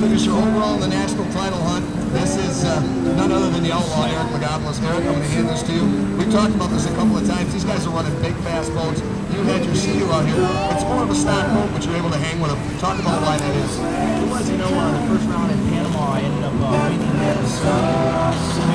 finisher overall in the national title hunt. This is uh, none other than the outlaw Eric Lagopoulos. Eric, I'm going to hand this to you. We've talked about this a couple of times. These guys are running big, fast boats. You had your Sea-Doo out here. It's more of a stock boat, but you're able to hang with them. Talk about why that is. It was, you know, uh, the first round in Panama, I ended up uh, this. Uh,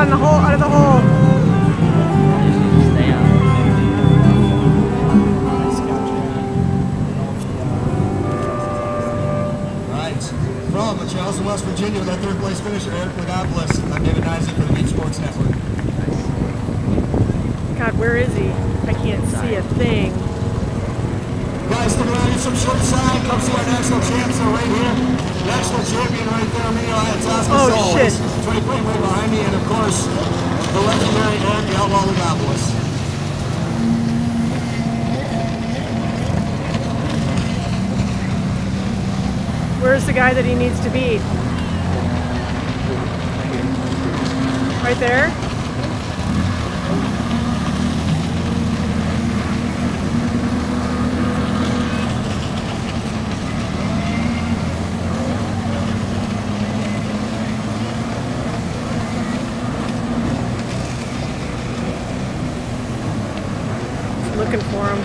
on the hole, out of the hole? stay out. All right, from Charleston, West Virginia, with that third place finisher, Eric Lagopoulos. I'm David Nizik for the Beach Sports Network. God, where is he? I can't see a thing. Guys, stick around, get some short side. Come see our national champs are right here. National champion right there, Emilio Ayatasca. Oh, shit. 20 plate right behind me, and of course, the legendary Eric the Outlaw Lagopoulos. Where's the guy that he needs to beat? Right there? Looking for him.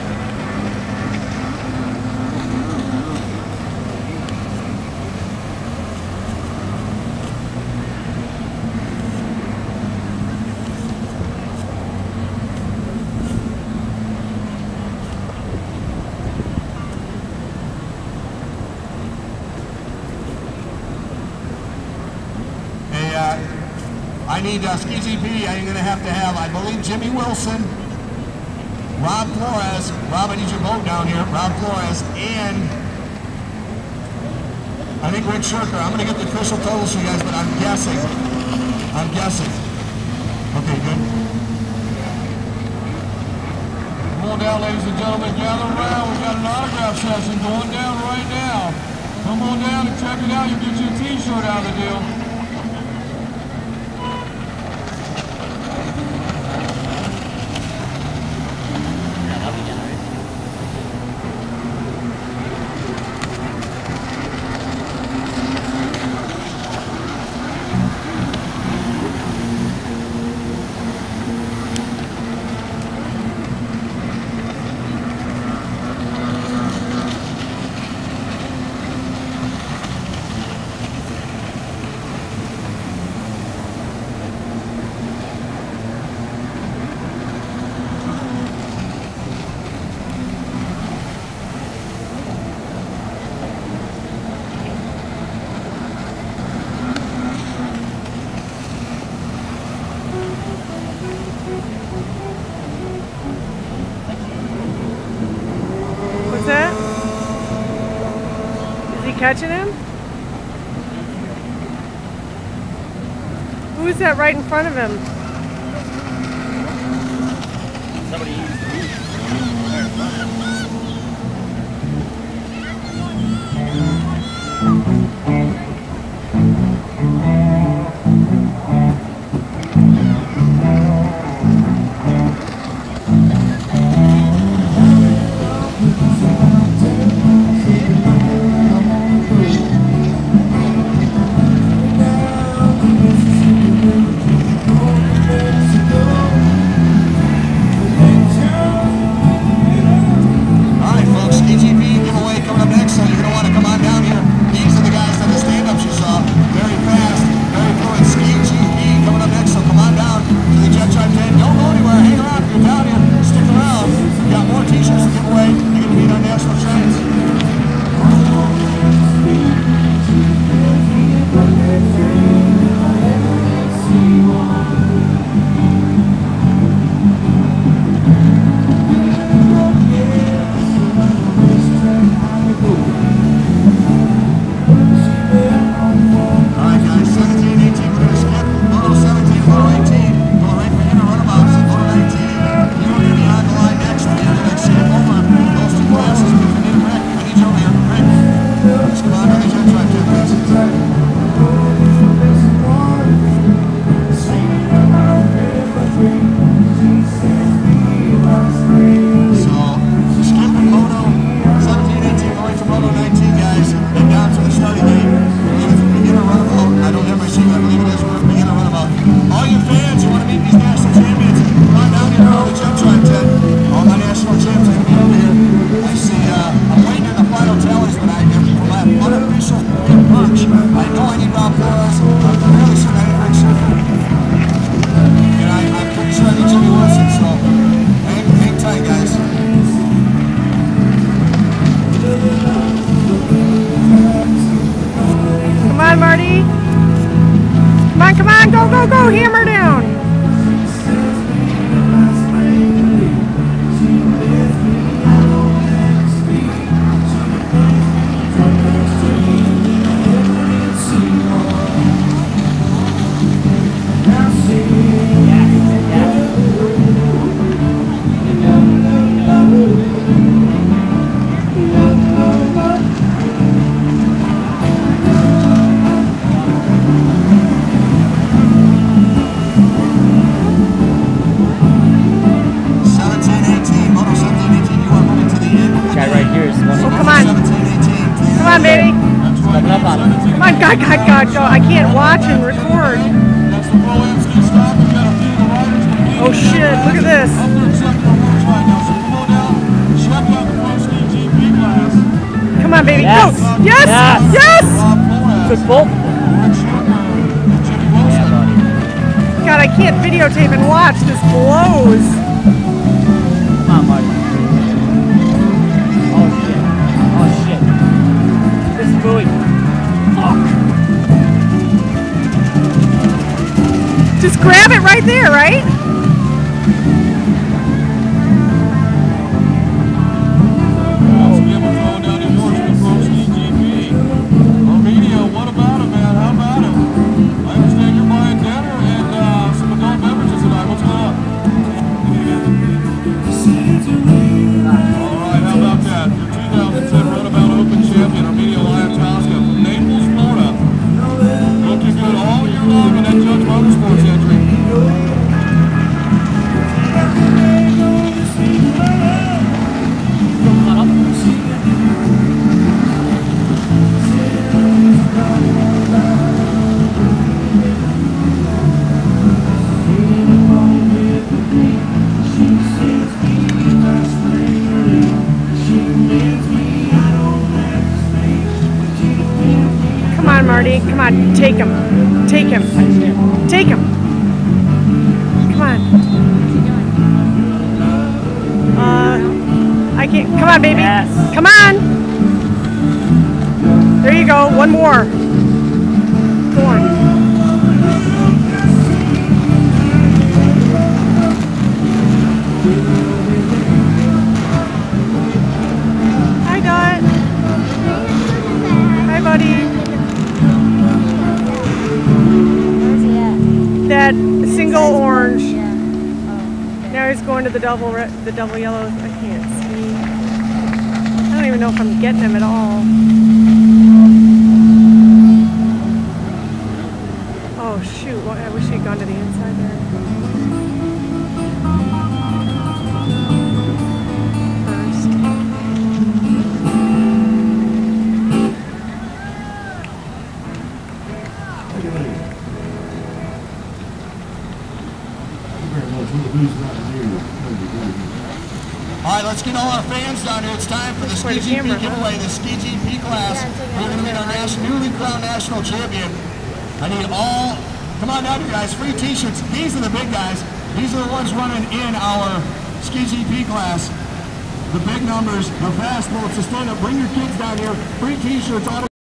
Hey, uh, I need uh, Ski GP. I'm going to have to have, I believe, Jimmy Wilson, Rob Flores. Rob, I need your boat down here. Rob Flores and I think Rick Shirker. I'm going to get the official totals for you guys, but I'm guessing. I'm guessing. Okay, good. Come on down, ladies and gentlemen, gather around. We've got an autograph session going down right now. Come on down and check it out. You'll get your t-shirt out of the deal. What's that? Is he catching him? Who is that right in front of him? Somebody on, go, go, go, hammer down. Baby. That's right. Coming up on him. Come on, God, God, God, go. I can't watch and record. That's the Pro Am ski stop. We've got a few of the riders competing Oh, shit, look at this. Up there accepting awards right now. So come on down. Check out the Pro Ski GP class. Come on, baby. Yes. Go. Yes. Yes. Yes. Rob Flores, both. Rick Schucker, and Jimmy Wilson. God, I can't videotape and watch. This blows. Just grab it right there, right? Take him. Take him. Take him. Come on. Uh, I can't. Come on, baby. Yes. Come on. There you go. One more. Now to the double the double yellows. I can't see. I don't even know if I'm getting them at all. Oh shoot! Well, I wish he'd gone to the inside there. All right, let's get all our fans down here. It's time for the Ski GP giveaway, the Ski GP class. Yeah, take it We're going to meet our newly crowned national champion. I need all, come on down here, guys. Free t-shirts. These are the big guys. These are the ones running in our Ski GP class. The big numbers, the fast boats, the stand up. Bring your kids down here. Free t-shirts.